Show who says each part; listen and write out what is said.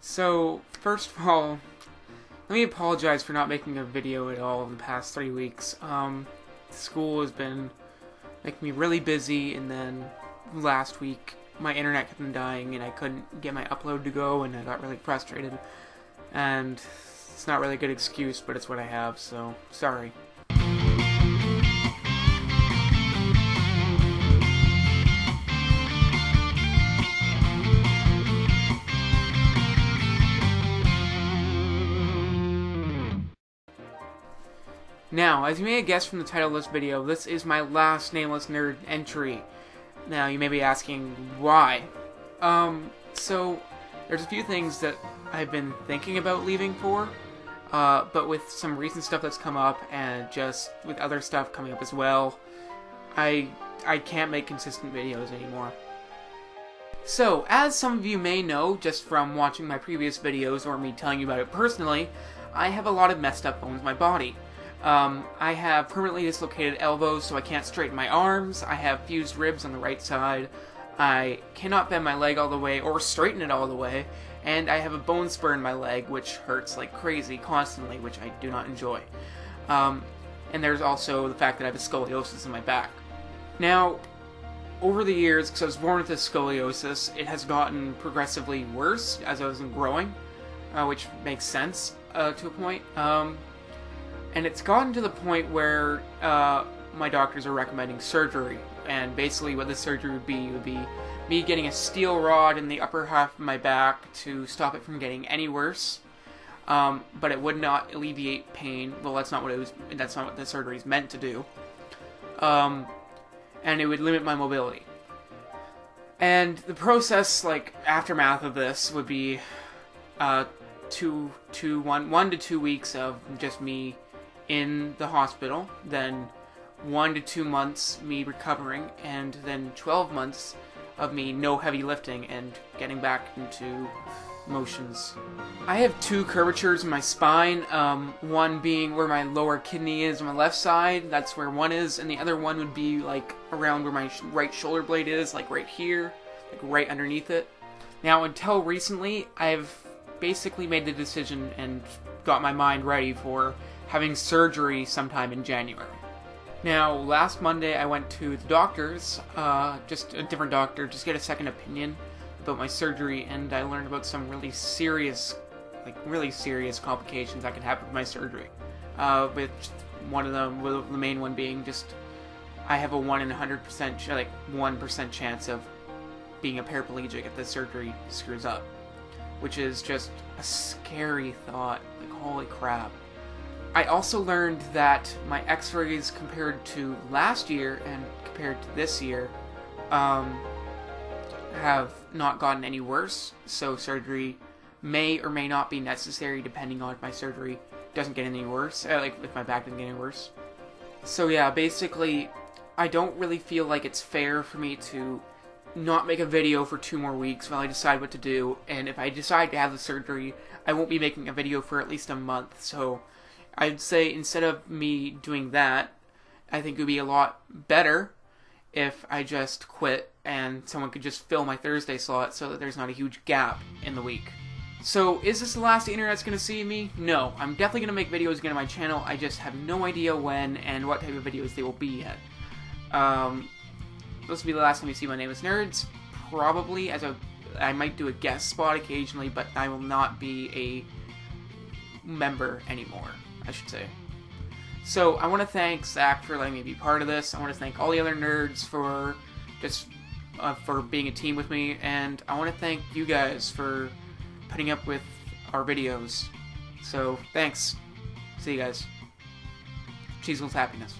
Speaker 1: So, first of all, let me apologize for not making a video at all in the past three weeks. Um, school has been making me really busy, and then last week my internet kept on dying, and I couldn't get my upload to go, and I got really frustrated. And it's not really a good excuse, but it's what I have, so sorry. Now, as you may have guessed from the title of this video, this is my last Nameless Nerd entry. Now, you may be asking, why? Um, so, there's a few things that I've been thinking about leaving for, uh, but with some recent stuff that's come up, and just with other stuff coming up as well, I, I can't make consistent videos anymore. So, as some of you may know, just from watching my previous videos or me telling you about it personally, I have a lot of messed up bones in my body. Um, I have permanently dislocated elbows, so I can't straighten my arms. I have fused ribs on the right side. I cannot bend my leg all the way or straighten it all the way. And I have a bone spur in my leg, which hurts like crazy constantly, which I do not enjoy. Um, and there's also the fact that I have a scoliosis in my back. Now, over the years, because I was born with this scoliosis, it has gotten progressively worse as I was growing, uh, which makes sense uh, to a point. Um, and it's gotten to the point where uh, my doctors are recommending surgery. And basically, what the surgery would be would be me getting a steel rod in the upper half of my back to stop it from getting any worse. Um, but it would not alleviate pain. Well, that's not what it was. That's not what the surgery is meant to do. Um, and it would limit my mobility. And the process, like aftermath of this, would be uh, two, two, one, one to two weeks of just me in the hospital, then one to two months me recovering, and then 12 months of me no heavy lifting and getting back into motions. I have two curvatures in my spine, um, one being where my lower kidney is on my left side, that's where one is, and the other one would be like around where my right shoulder blade is, like right here, like right underneath it. Now, until recently, I've basically made the decision and got my mind ready for having surgery sometime in January. Now, last Monday I went to the doctor's, uh, just a different doctor, just get a second opinion about my surgery, and I learned about some really serious, like really serious complications that could happen with my surgery. Uh, with one of them, the main one being just, I have a one in hundred percent, like one percent chance of being a paraplegic if the surgery screws up, which is just a scary thought. Like holy crap. I also learned that my x-rays compared to last year and compared to this year um, have not gotten any worse, so surgery may or may not be necessary depending on if my surgery doesn't get any worse, uh, like if my back doesn't get any worse. So yeah, basically, I don't really feel like it's fair for me to not make a video for two more weeks while I decide what to do, and if I decide to have the surgery, I won't be making a video for at least a month, so I'd say instead of me doing that, I think it would be a lot better if I just quit and someone could just fill my Thursday slot so that there's not a huge gap in the week. So, is this the last the internet's gonna see me? No. I'm definitely gonna make videos again on my channel. I just have no idea when and what type of videos they will be yet. Um, this will be the last time you see my Nameless Nerds. Probably as a, I might do a guest spot occasionally, but I will not be a member anymore. I should say. So I want to thank Zach for letting me be part of this. I want to thank all the other nerds for just uh, for being a team with me, and I want to thank you guys for putting up with our videos. So thanks. See you guys. Cheese with happiness.